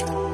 you.